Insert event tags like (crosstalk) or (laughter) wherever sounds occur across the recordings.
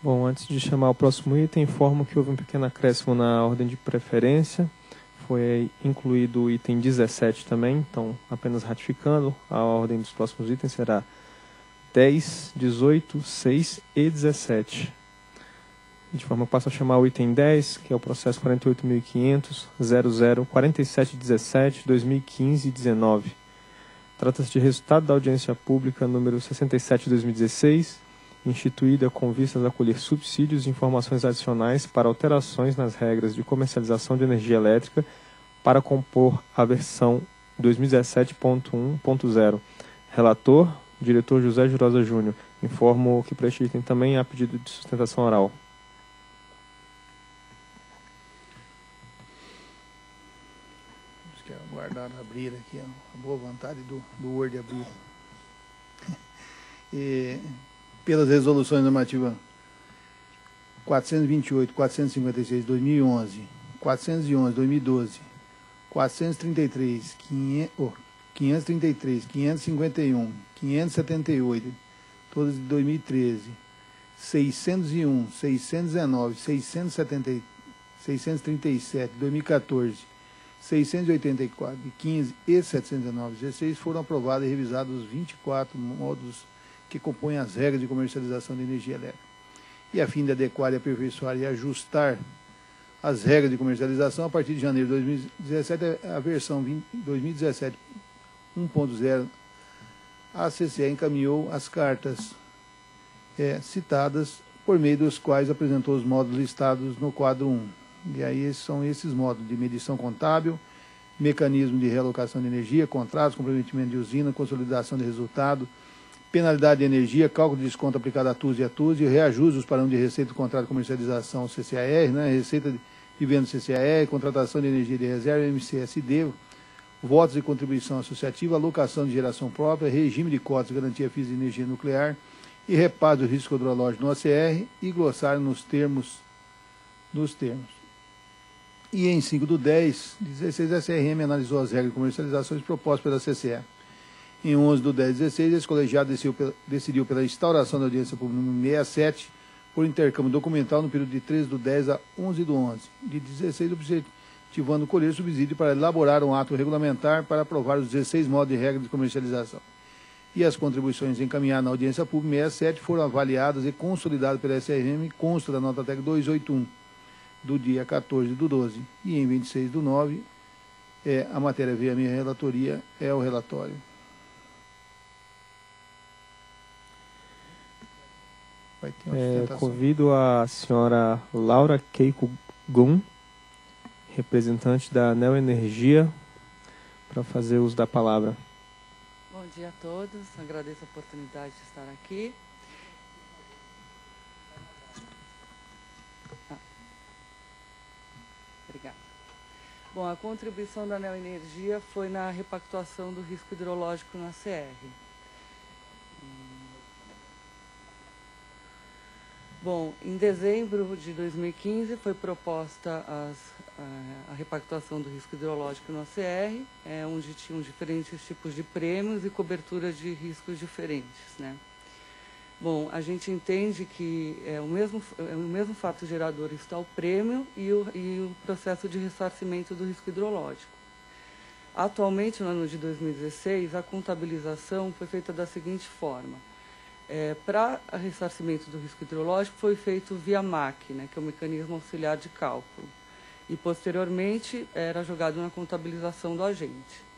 Bom, antes de chamar o próximo item, informo que houve um pequeno acréscimo na ordem de preferência. Foi incluído o item 17 também, então apenas ratificando, a ordem dos próximos itens será 10, 18, 6 e 17. De forma que passo a chamar o item 10, que é o processo 48.500.00.4717, 2015 19. Trata-se de resultado da audiência pública número 67 de 2016, instituída com vistas a colher subsídios e informações adicionais para alterações nas regras de comercialização de energia elétrica para compor a versão 2017.1.0. Relator, diretor José Jurosa Júnior. Informo que para também há pedido de sustentação oral. que aguardar abrir aqui a boa vontade do, do Word abrir. (laughs) E, pelas resoluções normativas 428, 456, 2011, 411, 2012, 433, 500, oh, 533, 551, 578, todas de 2013, 601, 619, 670, 637, 2014, 684, 15 e 709, 16 foram aprovados e revisados os 24 módulos que compõem as regras de comercialização de energia elétrica. E a fim de adequar e aperfeiçoar e ajustar as regras de comercialização, a partir de janeiro de 2017, a versão 2017 1.0, a CCE encaminhou as cartas é, citadas, por meio dos quais apresentou os módulos listados no quadro 1. E aí são esses módulos de medição contábil, mecanismo de realocação de energia, contratos, comprometimento de usina, consolidação de resultado, penalidade de energia, cálculo de desconto aplicado a TUS e a TUS, e reajuste dos parâmetros de receita do contrato de comercialização CCAR, né, receita de venda CCAR, contratação de energia de reserva, MCSD, votos de contribuição associativa, alocação de geração própria, regime de cotas garantia física de energia nuclear e reparo do risco hidrológico no ACR e glossário nos termos, nos termos. E em 5 do 10, 16, a CRM analisou as regras de comercializações propostas pela CCE. Em 11 do 10, 16, esse colegiado decidiu, decidiu pela instauração da audiência pública número 67 por intercâmbio documental no período de 13 do 10 a 11 do 11, de 16 objetivando colher subsídio para elaborar um ato regulamentar para aprovar os 16 modos de regra de comercialização. E as contribuições encaminhadas na audiência pública 67 foram avaliadas e consolidadas pela SRM, consta da nota técnica 281 do dia 14 do 12 e em 26 do 9 é, a matéria veio a minha relatoria, é o relatório. É, convido a senhora Laura Keiko Gun, representante da Neo Energia, para fazer uso da palavra. Bom dia a todos, agradeço a oportunidade de estar aqui. Bom, a contribuição da Neoenergia foi na repactuação do risco hidrológico na CR. Bom, em dezembro de 2015 foi proposta as, a, a, repactuação do risco hidrológico no ACR, é, onde tinham diferentes tipos de prêmios e cobertura de riscos diferentes. Né? Bom, a gente entende que é o mesmo, é o mesmo fato gerador está o prêmio e o, e o processo de ressarcimento do risco hidrológico. Atualmente, no ano de 2016, a contabilização foi feita da seguinte forma. É, Para ressarcimento do risco hidrológico foi feito via MAC, né, que é o mecanismo auxiliar de cálculo. E, posteriormente, era jogado na contabilização do agente.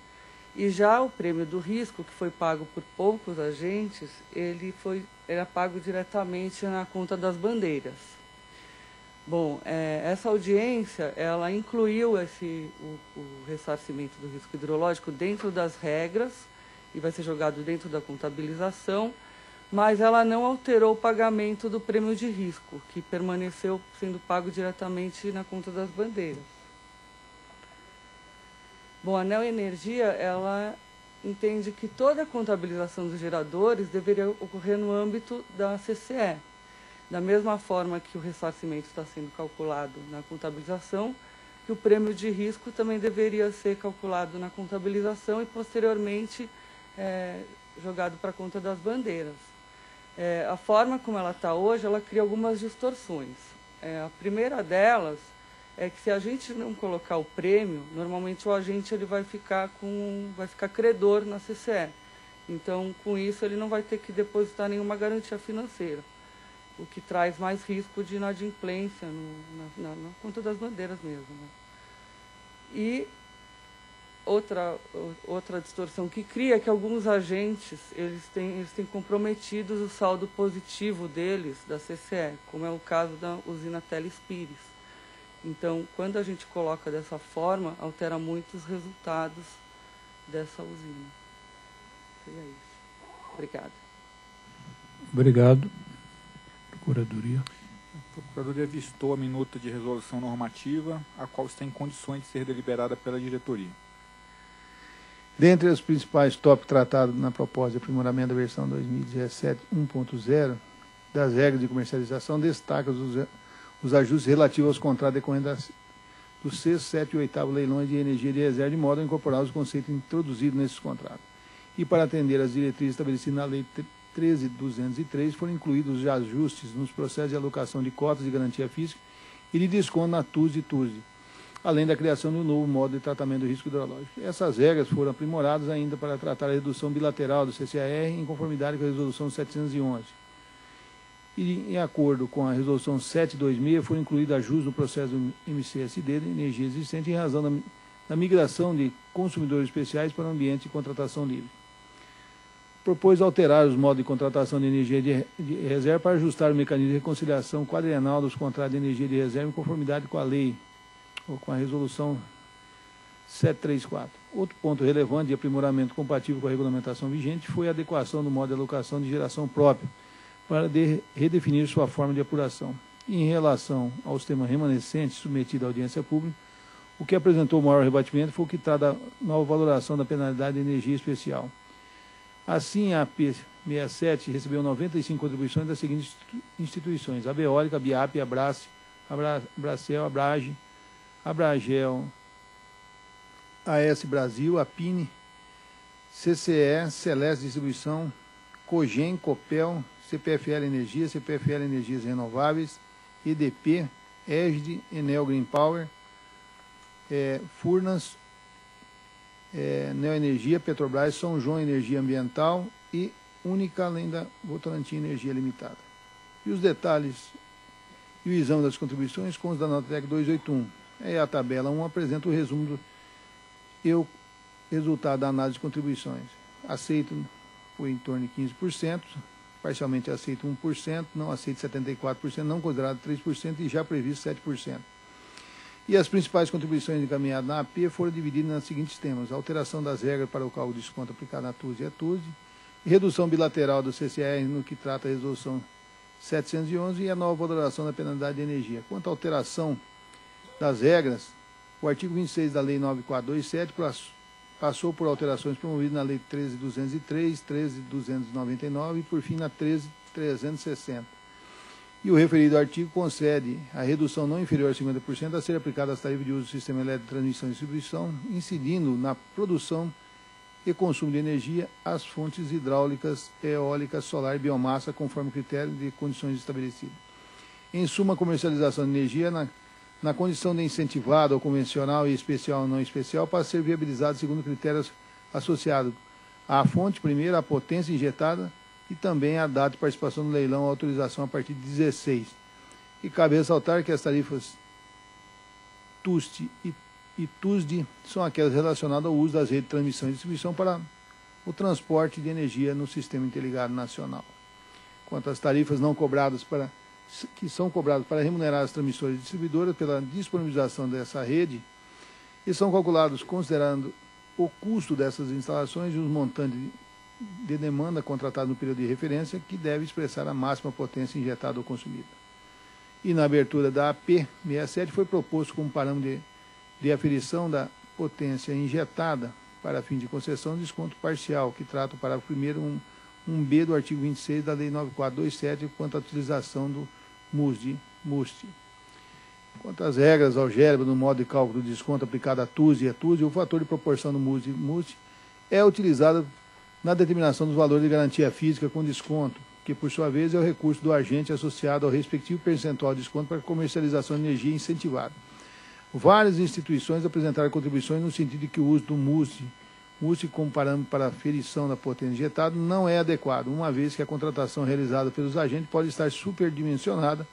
E já o prêmio do risco, que foi pago por poucos agentes, ele foi, era pago diretamente na conta das bandeiras. Bom, é, essa audiência, ela incluiu esse, o, o ressarcimento do risco hidrológico dentro das regras e vai ser jogado dentro da contabilização, mas ela não alterou o pagamento do prêmio de risco, que permaneceu sendo pago diretamente na conta das bandeiras. Bom, a Neo Energia, ela entende que toda a contabilização dos geradores deveria ocorrer no âmbito da CCE. Da mesma forma que o ressarcimento está sendo calculado na contabilização, que o prêmio de risco também deveria ser calculado na contabilização e posteriormente é, jogado para a conta das bandeiras. É, a forma como ela está hoje, ela cria algumas distorções. É, a primeira delas é que se a gente não colocar o prêmio, normalmente o agente ele vai ficar com, vai ficar credor na CCE. Então, com isso, ele não vai ter que depositar nenhuma garantia financeira, o que traz mais risco de inadimplência no, na, na, na, conta das bandeiras mesmo. Né? E outra, outra distorção que cria é que alguns agentes eles têm, eles têm comprometidos o saldo positivo deles, da CCE, como é o caso da usina Teles Pires. Então, quando a gente coloca dessa forma, altera muito os resultados dessa usina. Seria isso. Obrigada. Obrigado. Procuradoria. A Procuradoria vistou a minuta de resolução normativa, a qual está em condições de ser deliberada pela diretoria. Dentre os principais tópicos tratados na proposta de aprimoramento da versão 2017 1.0 das regras de comercialização, destaca os, os ajustes relativos aos contratos decorrentes do sexto, sétimo e oitavo leilões de energia de reserva, de modo a incorporar os conceitos introduzidos nesses contratos. E para atender às diretrizes estabelecidas na Lei 13.203, foram incluídos os ajustes nos processos de alocação de cotas de garantia física e de desconto na TUS e TUSD, além da criação de um novo modo de tratamento do risco hidrológico. Essas regras foram aprimoradas ainda para tratar a redução bilateral do CCAR em conformidade com a Resolução 711 e, em acordo com a Resolução 726, foram incluídos ajustes no processo do MCSD de energia existente em razão da, da migração de consumidores especiais para o ambiente de contratação livre. Propôs alterar os modos de contratação de energia de, de reserva para ajustar o mecanismo de reconciliação quadrienal dos contratos de energia de reserva em conformidade com a lei, com a Resolução 734. Outro ponto relevante de aprimoramento compatível com a regulamentação vigente foi a adequação do modo de alocação de geração própria, para de, redefinir sua forma de apuração. Em relação aos temas remanescentes submetidos à audiência pública, o que apresentou maior rebatimento foi o que trata da nova valoração da penalidade de energia especial. Assim, a P67 recebeu 95 contribuições das seguintes instituições: a Beólica, a Biap, a Brace, a Bracel, a Brage, a Bragel, a S Brasil, a Pine, CCE, Celeste Distribuição, Cogem, Copel, CPFL Energia, CPFL Energias Renováveis, EDP, ESD, Enel Green Power, é, Furnas, é, Neoenergia, Petrobras, São João Energia Ambiental e Única, além da Votorantim Energia Limitada. E os detalhes e o exame das contribuições com os da nota TEC 281. É a tabela 1 apresenta o resumo do eu, resultado da análise de contribuições. Aceito foi em torno de 15%, parcialmente aceito 1%, não aceito 74%, não considerado 3% e já previsto 7%. E as principais contribuições encaminhadas na AP foram divididas nos seguintes temas: alteração das regras para o cálculo de desconto aplicado na TUS e a TUS, redução bilateral do CCR no que trata a resolução 711 e a nova valoração da penalidade de energia. Quanto à alteração das regras, o artigo 26 da Lei 9427 passou por alterações promovidas na Lei 13.203, 13.299 e, por fim, na 13.360. E o referido artigo concede a redução não inferior a 50% a ser aplicada às tarifas de uso do sistema elétrico de transmissão e distribuição, incidindo na produção e consumo de energia às fontes hidráulicas, eólicas, solar e biomassa, conforme critério de condições estabelecidas. Em suma, a comercialização de energia na na condição de incentivado ou convencional e especial ou não especial, para ser viabilizado segundo critérios associados à fonte, primeiro, à potência injetada e também à data de participação no leilão, autorização a partir de 16. E cabe ressaltar que as tarifas TUST e, e TUSD são aquelas relacionadas ao uso das redes de transmissão e distribuição para o transporte de energia no Sistema Interligado Nacional. Quanto às tarifas não cobradas para que são cobrados para remunerar as transmissoras distribuidoras pela disponibilização dessa rede e são calculados considerando o custo dessas instalações e os montantes de demanda contratados no período de referência, que deve expressar a máxima potência injetada ou consumida. E na abertura da AP67 foi proposto como parâmetro de, de aferição da potência injetada para fim de concessão de desconto parcial, que trata o parágrafo primeiro um, um B do artigo 26 da Lei 9427 quanto à utilização do MUSD, MUST. Quanto às regras algébricas no modo de cálculo do desconto aplicado a TUS e a TUS, o fator de proporção do MUSD MUST é utilizado na determinação dos valores de garantia física com desconto, que por sua vez é o recurso do agente associado ao respectivo percentual de desconto para comercialização de energia incentivada. Várias instituições apresentaram contribuições no sentido de que o uso do MUSE, MUSE como parâmetro para aferição da potência injetada, não é adequado, uma vez que a contratação realizada pelos agentes pode estar superdimensionada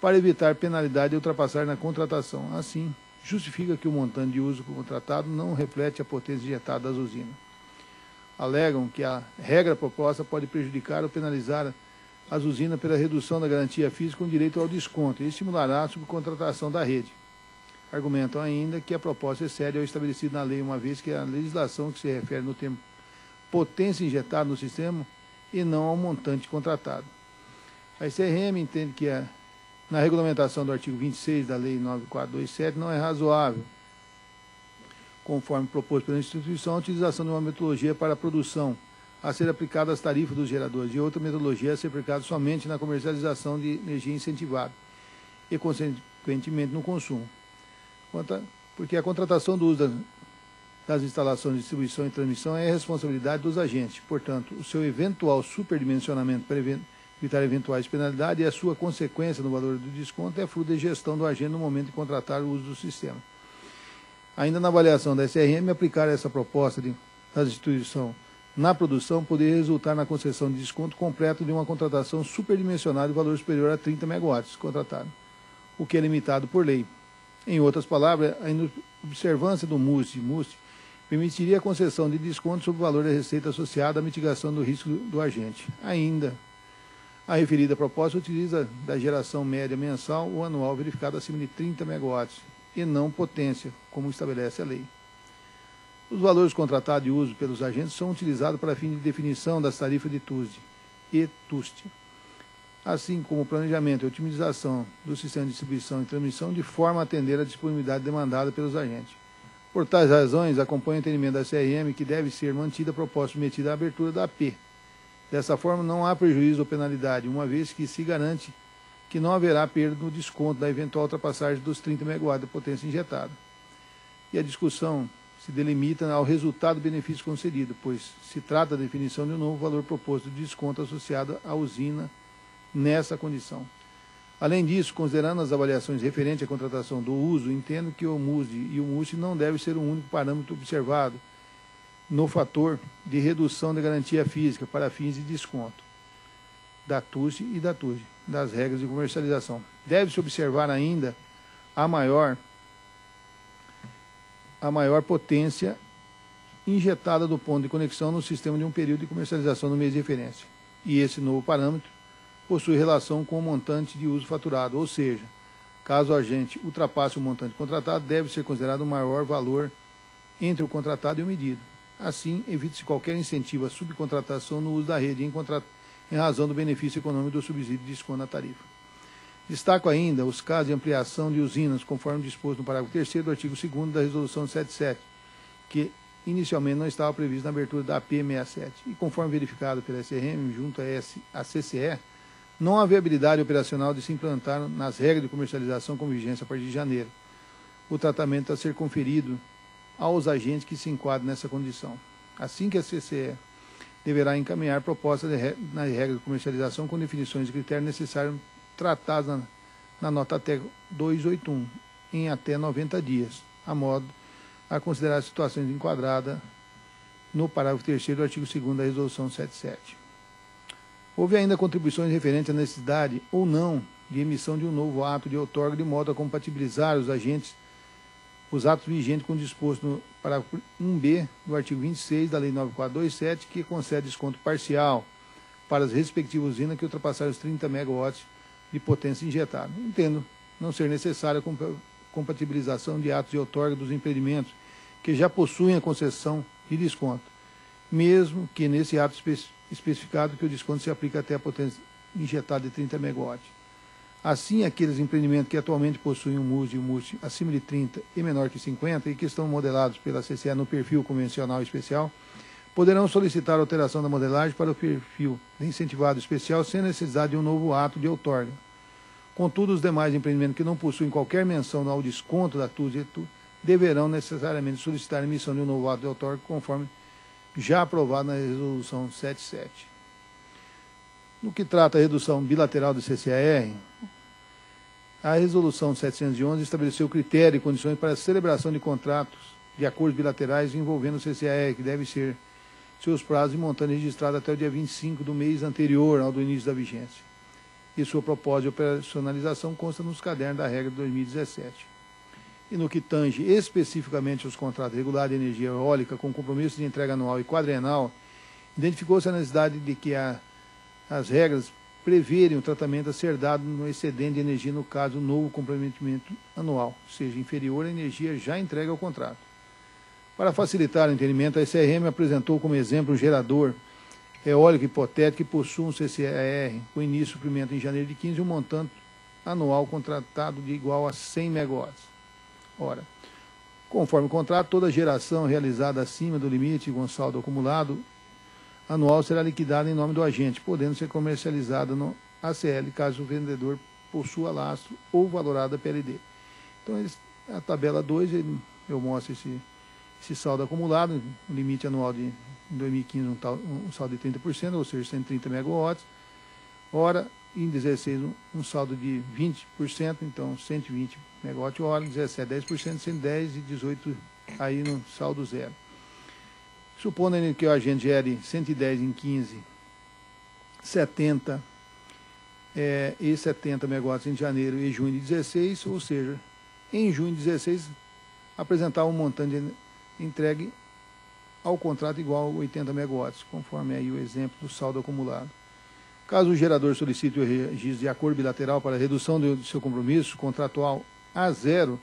para evitar penalidade e ultrapassar na contratação. Assim, justifica que o montante de uso contratado não reflete a potência injetada das usinas. Alegam que a regra proposta pode prejudicar ou penalizar as usinas pela redução da garantia física com direito ao desconto e estimulará a subcontratação da rede. Argumentam ainda que a proposta excede ao estabelecido na lei, uma vez que a legislação que se refere no termo potência injetada no sistema e não ao montante contratado. A ICRM entende que a na regulamentação do artigo 26 da Lei 9427 não é razoável, conforme proposto pela instituição, a utilização de uma metodologia para a produção a ser aplicada às tarifas dos geradores e outra metodologia a ser aplicada somente na comercialização de energia incentivada e, consequentemente, no consumo. Porque a contratação do uso das instalações de distribuição e transmissão é responsabilidade dos agentes. Portanto, o seu eventual superdimensionamento prevento evitar eventuais penalidades e a sua consequência no valor do desconto é fruto da gestão do agente no momento de contratar o uso do sistema. Ainda na avaliação da SRM, aplicar essa proposta de, da instituição na produção poderia resultar na concessão de desconto completo de uma contratação superdimensionada de valor superior a 30 megawatts contratado, o que é limitado por lei. Em outras palavras, a observância do MUSE, MUSE permitiria a concessão de desconto sobre o valor da receita associada à mitigação do risco do agente. Ainda, a referida proposta utiliza da geração média mensal ou anual verificada acima de 30 megawatts e não potência, como estabelece a lei. Os valores contratados de uso pelos agentes são utilizados para fim de definição das tarifas de TUSD e TUST, assim como o planejamento e otimização do sistema de distribuição e transmissão de forma a atender a disponibilidade demandada pelos agentes. Por tais razões, acompanha o entendimento da CRM que deve ser mantida a proposta submetida à abertura da AP, Dessa forma, não há prejuízo ou penalidade, uma vez que se garante que não haverá perda no desconto da eventual ultrapassagem dos 30 MW de potência injetada. E a discussão se delimita ao resultado do benefício concedido, pois se trata da definição de um novo valor proposto de desconto associado à usina nessa condição. Além disso, considerando as avaliações referentes à contratação do uso, entendo que o MUSD e o MUSD não devem ser o único parâmetro observado no fator de redução da garantia física para fins de desconto da TUSE e da TUSE, das regras de comercialização. Deve-se observar ainda a maior a maior potência injetada do ponto de conexão no sistema de um período de comercialização no mês de referência. E esse novo parâmetro possui relação com o montante de uso faturado, ou seja, caso o agente ultrapasse o montante contratado, deve ser considerado o maior valor entre o contratado e o medido. Assim, evite-se qualquer incentivo à subcontratação no uso da rede em, em razão do benefício econômico do subsídio de desconto na tarifa. Destaco ainda os casos de ampliação de usinas, conforme disposto no parágrafo 3 do artigo 2 da Resolução 77, que inicialmente não estava previsto na abertura da AP67. E conforme verificado pela SRM junto à CCE, não há viabilidade operacional de se implantar nas regras de comercialização com vigência a partir de janeiro. O tratamento a ser conferido aos agentes que se enquadram nessa condição. Assim que a CCE deverá encaminhar propostas de, na regra de comercialização com definições e critérios necessários tratados na, na nota até 281, em até 90 dias, a modo a considerar situações enquadradas no parágrafo 3 do artigo 2 da Resolução 77. Houve ainda contribuições referentes à necessidade ou não de emissão de um novo ato de outorga de modo a compatibilizar os agentes os atos vigentes com o disposto no parágrafo 1b do artigo 26 da Lei 9427, que concede desconto parcial para as respectivas usinas que ultrapassarem os 30 megawatts de potência injetada. Entendo não ser necessária a compatibilização de atos de outorga dos empreendimentos que já possuem a concessão de desconto, mesmo que nesse ato especificado que o desconto se aplique até a potência injetada de 30 megawatts. Assim, aqueles empreendimentos que atualmente possuem um MUS e um MUS acima de 30 e menor que 50 e que estão modelados pela CCE no perfil convencional especial, poderão solicitar alteração da modelagem para o perfil de incentivado especial sem necessidade de um novo ato de outorga. Contudo, os demais empreendimentos que não possuem qualquer menção ao desconto da TUS e TU deverão necessariamente solicitar a emissão de um novo ato de outorga conforme já aprovado na Resolução 77. No que trata a redução bilateral do CCAR, a resolução 711 estabeleceu critério e condições para a celebração de contratos de acordos bilaterais envolvendo o CCAR, que deve ser seus prazos e montante registrado até o dia 25 do mês anterior ao do início da vigência. E sua proposta de operacionalização consta nos cadernos da regra de 2017. E no que tange especificamente os contratos regulares de energia eólica com compromisso de entrega anual e quadrenal, identificou-se a necessidade de que a, as regras preverem o tratamento a ser dado no excedente de energia no caso novo comprometimento anual, seja inferior à energia já entregue ao contrato. Para facilitar o entendimento, a SRM apresentou como exemplo um gerador eólico hipotético que possui um CCR com início suprimento em janeiro de 15 e um montante anual contratado de igual a 100 megawatts. Ora, conforme o contrato, toda geração realizada acima do limite com saldo acumulado anual será liquidada em nome do agente, podendo ser comercializada no ACL caso o vendedor possua lastro ou valorada PLD. Então, a tabela 2, eu mostro esse esse saldo acumulado, o limite anual de em 2015 um, tal, um saldo de 30%, ou seja, 130 megawatts. Ora, em 16 um, um saldo de 20%, então 120 megawatt hora, 17 10%, 110 e 18 aí no saldo zero. Supondo que o agente gere 110 em 15, 70 é, e 70 megawatts em janeiro e junho de 16, ou seja, em junho de 16 apresentar um montante entregue ao contrato igual a 80 megawatts, conforme aí o exemplo do saldo acumulado. Caso o gerador solicite o registro de acordo bilateral para redução do seu compromisso contratual a zero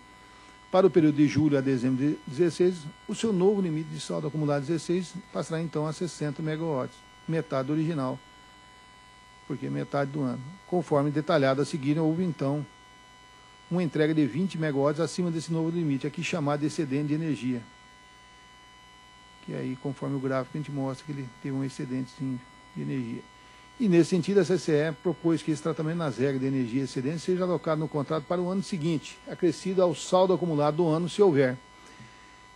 para o período de julho a dezembro de 16, o seu novo limite de saldo acumulado 16 passará então a 60 megawatts, metade do original, porque é metade do ano. Conforme detalhado a seguir, houve então uma entrega de 20 megawatts acima desse novo limite, aqui chamado de excedente de energia, que aí, conforme o gráfico, a gente mostra que ele teve um excedente de energia. E nesse sentido, a CCE propôs que esse tratamento nas regras de energia excedente seja alocado no contrato para o ano seguinte, acrescido ao saldo acumulado do ano, se houver.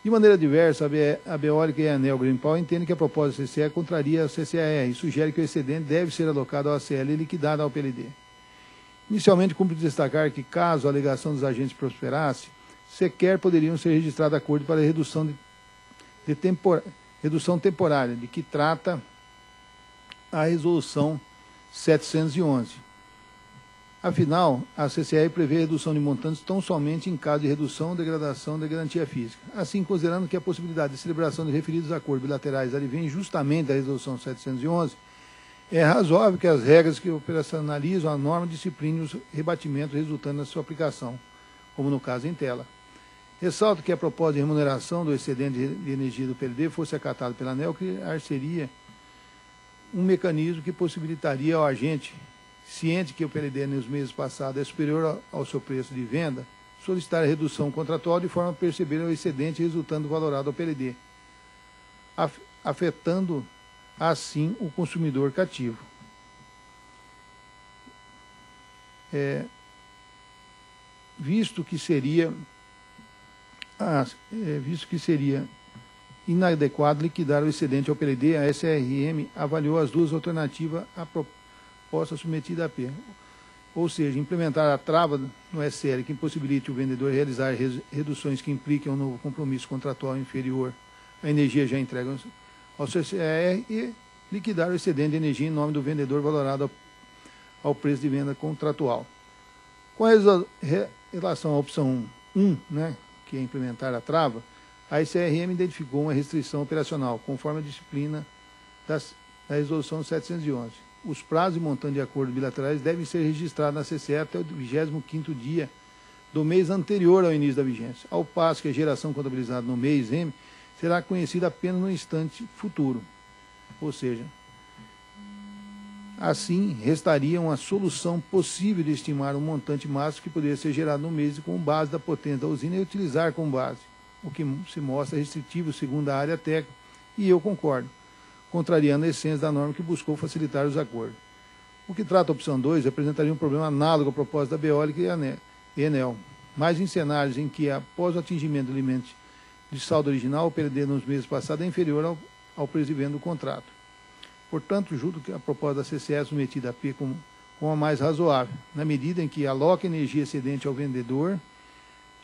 De maneira diversa, a Beólica e a Anel Green entendem que a proposta da CCE contraria a CCAR e sugere que o excedente deve ser alocado ao ACL e liquidado ao PLD. Inicialmente, cumpre destacar que, caso a alegação dos agentes prosperasse, sequer poderiam ser registrados acordos para redução de de tempor, redução temporária, de que trata a resolução 711. Afinal, a CCR prevê redução de montantes tão somente em caso de redução ou degradação da garantia física. Assim, considerando que a possibilidade de celebração de referidos acordos bilaterais advém justamente da resolução 711, é razoável que as regras que operacionalizam a norma disciplinem os rebatimentos resultantes da sua aplicação, como no caso em tela. Ressalto que a proposta de remuneração do excedente de energia do PLD fosse acatado pela ANEL, criar-seria um mecanismo que possibilitaria ao agente, ciente que o PLD nos meses passados é superior ao seu preço de venda, solicitar a redução contratual de forma a perceber o excedente resultando valorado ao PLD, afetando assim o consumidor cativo. É, visto que seria ah, é, visto que seria inadequado liquidar o excedente ao PLD, a SRM avaliou as duas alternativas à proposta submetida à P. Ou seja, implementar a trava no SL que impossibilite o vendedor realizar reduções que impliquem um novo compromisso contratual inferior à energia já entregue ao CCR e liquidar o excedente de energia em nome do vendedor valorado ao, preço de venda contratual. Com relação à opção 1, né, que é implementar a trava, a ICRM identificou uma restrição operacional, conforme a disciplina das, da Resolução 711. Os prazos e montante de acordos bilaterais devem ser registrados na CCE até o 25º dia do mês anterior ao início da vigência, ao passo que a geração contabilizada no mês M será conhecida apenas no instante futuro. Ou seja, Assim, restaria uma solução possível de estimar o um montante máximo que poderia ser gerado no mês com base da potência da usina e utilizar como base, o que se mostra restritivo segundo a área técnica, e eu concordo, contrariando a essência da norma que buscou facilitar os acordos. O que trata a opção 2 apresentaria um problema análogo à proposta da Beólica e Enel, mas em cenários em que, após o atingimento do limite de saldo original, o PLD nos meses passados é inferior ao, ao venda do contrato. Portanto, julgo que a proposta da CCE é submetida a P como, como a mais razoável, na medida em que aloca energia excedente ao vendedor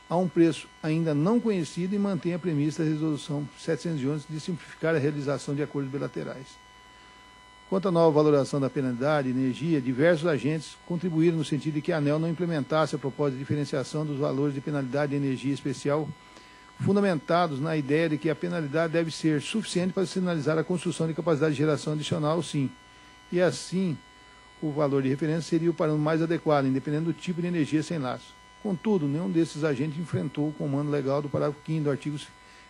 a um preço ainda não conhecido e mantém a premissa da Resolução 711 de simplificar a realização de acordos bilaterais. Quanto à nova valoração da penalidade de energia, diversos agentes contribuíram no sentido de que a ANEL não implementasse a proposta de diferenciação dos valores de penalidade de energia especial, fundamentados na ideia de que a penalidade deve ser suficiente para sinalizar a construção de capacidade de geração adicional, sim. E assim, o valor de referência seria o parâmetro mais adequado, independente do tipo de energia sem laço. Contudo, nenhum desses agentes enfrentou o comando legal do parágrafo 5 do artigo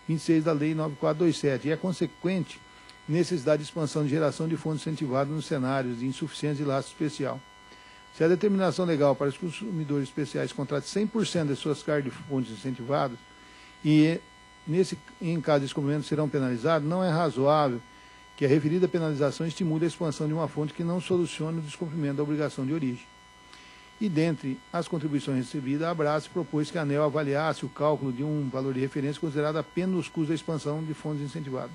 26 da Lei 9427 e é consequente necessidade de expansão de geração de fontes incentivadas nos cenários de insuficiência de laço especial. Se a determinação legal para os consumidores especiais contrate 100% das suas cargas de fontes incentivadas e nesse, em caso de descobrimento serão penalizados, não é razoável que a referida penalização estimule a expansão de uma fonte que não solucione o descumprimento da obrigação de origem. E dentre as contribuições recebidas, a Abraço propôs que a ANEL avaliasse o cálculo de um valor de referência considerado apenas os custos da expansão de fontes incentivadas.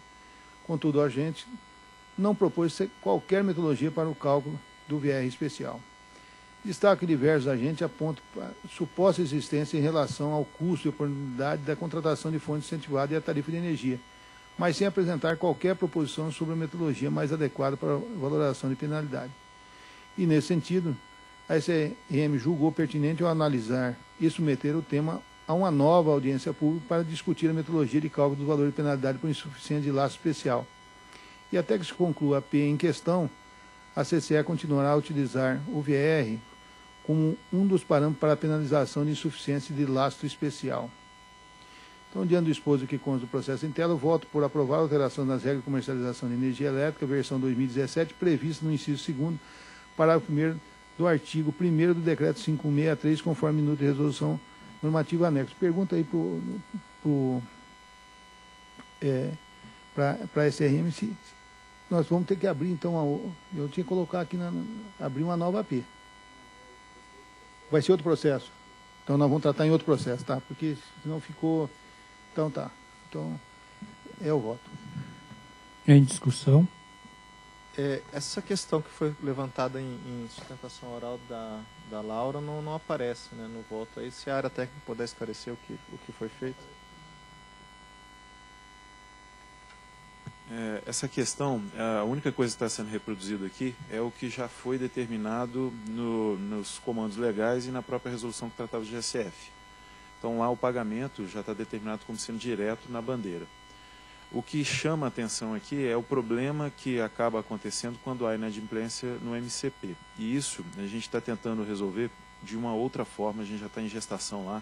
Contudo, a agente não propôs qualquer metodologia para o cálculo do VR especial. Destaque diversos agentes apontam para suposta existência em relação ao custo e oportunidade da contratação de fontes incentivadas e a tarifa de energia, mas sem apresentar qualquer proposição sobre a metodologia mais adequada para a valoração de penalidade. E, nesse sentido, a SRM julgou pertinente ao analisar e submeter o tema a uma nova audiência pública para discutir a metodologia de cálculo do valor de penalidade por insuficiência de laço especial. E até que se conclua a P em questão, a CCE continuará a utilizar o VR como um dos parâmetros para a penalização de insuficiência de lastro especial. Então, diante do exposto que consta do processo em tela, voto por aprovar a alteração das regras de comercialização de energia elétrica, versão 2017, prevista no inciso 2 parágrafo 1 do artigo 1 do decreto 563, conforme minuto de resolução normativa anexo. Pergunta aí para é, a SRM se nós vamos ter que abrir, então, a, eu tinha que colocar aqui, na, abrir uma nova AP. Vai ser outro processo. Então nós vamos tratar em outro processo, tá? Porque senão ficou. Então tá. Então é o voto. Em discussão é, essa questão que foi levantada em, em, sustentação oral da, da Laura não, não aparece né, no voto. Aí se a área técnica puder esclarecer o que, o que foi feito. É, essa questão, a única coisa que está sendo reproduzida aqui é o que já foi determinado no, nos comandos legais e na própria resolução que tratava de GSF. Então lá o pagamento já está determinado como sendo direto na bandeira. O que chama a atenção aqui é o problema que acaba acontecendo quando há inadimplência no MCP. E isso a gente está tentando resolver de uma outra forma, a gente já está em gestação lá,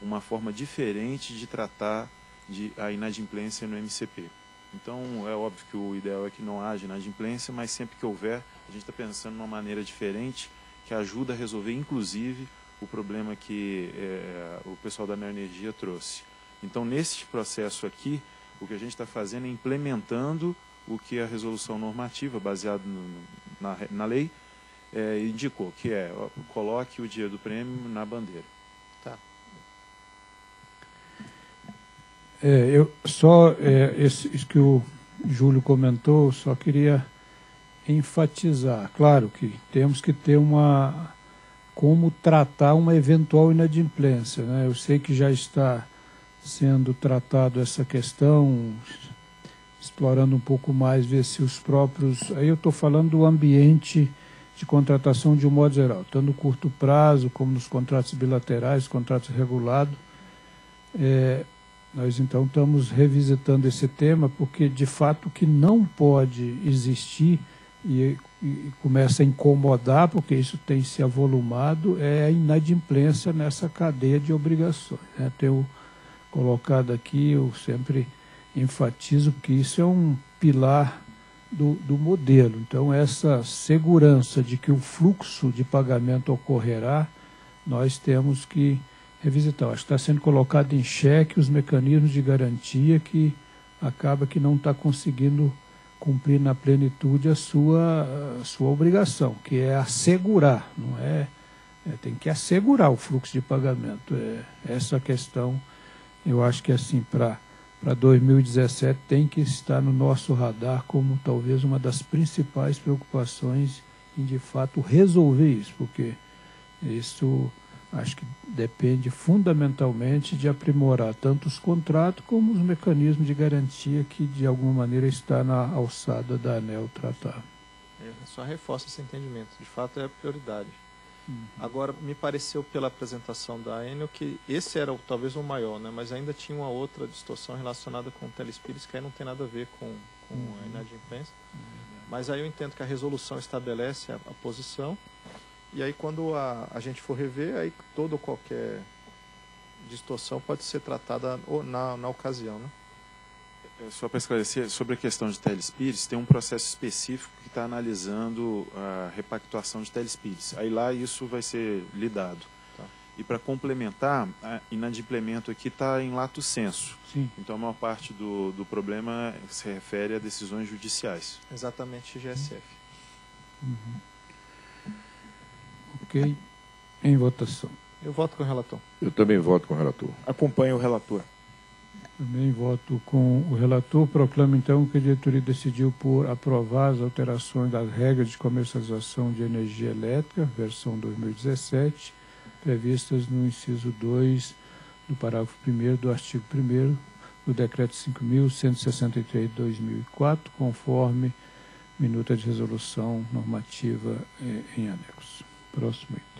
uma forma diferente de tratar de, a inadimplência no MCP. Então, é óbvio que o ideal é que não haja inadimplência, mas sempre que houver, a gente está pensando numa maneira diferente que ajuda a resolver, inclusive, o problema que é, o pessoal da Neoenergia trouxe. Então, nesse processo aqui, o que a gente está fazendo é implementando o que a resolução normativa, baseada na, na, lei, é, indicou, que é coloque o dia do prêmio na bandeira. Tá. É, eu só é, esse, isso que o Júlio comentou, só queria enfatizar. Claro que temos que ter uma como tratar uma eventual inadimplência. Né? Eu sei que já está sendo tratado essa questão, explorando um pouco mais, ver se os próprios. Aí eu estou falando do ambiente de contratação de um modo geral, tanto no curto prazo, como nos contratos bilaterais, contratos regulados. É, nós então estamos revisitando esse tema, porque de fato que não pode existir e, e, começa a incomodar, porque isso tem se avolumado, é a inadimplência nessa cadeia de obrigações. Né? Tem o colocado aqui, eu sempre enfatizo que isso é um pilar do, do modelo. Então, essa segurança de que o fluxo de pagamento ocorrerá, nós temos que revisitar. Acho que está sendo colocado em xeque os mecanismos de garantia que acaba que não está conseguindo cumprir na plenitude a sua, a sua obrigação, que é assegurar, não é, é tem que assegurar o fluxo de pagamento. É essa questão eu acho que assim, para para 2017 tem que estar no nosso radar como talvez uma das principais preocupações em de fato resolver isso, porque isso acho que depende fundamentalmente de aprimorar tanto os contratos como os mecanismos de garantia que de alguma maneira está na alçada da ANEL tratar. Eu só reforço esse entendimento, de fato é a prioridade. Uhum. Agora, me pareceu pela apresentação da Enel que esse era talvez o maior, né? mas ainda tinha uma outra distorção relacionada com o telespírito, que aí não tem nada a ver com, com uhum. a inadimplência. Uhum. Mas aí eu entendo que a resolução estabelece a, a posição, e aí quando a, a gente for rever, aí toda ou qualquer distorção pode ser tratada na, na ocasião. Né? É, só para esclarecer, sobre a questão de telespires, tem um processo específico está analisando a repactuação de telespires. Aí lá isso vai ser lidado. Tá. E para complementar, a inadimplemento aqui está em lato senso. Sim. Então a maior parte do, do problema se refere a decisões judiciais. Exatamente, GSF. Uhum. Ok. Em votação. Eu voto com o relator. Eu também voto com o relator. Acompanho o relator. Também voto com o relator. Proclamo então que a diretoria decidiu por aprovar as alterações das regras de comercialização de energia elétrica, versão 2017, previstas no inciso 2 do parágrafo 1 do artigo 1 do decreto 5.163 de 2004, conforme minuta de resolução normativa eh, em anexo. Próximo item.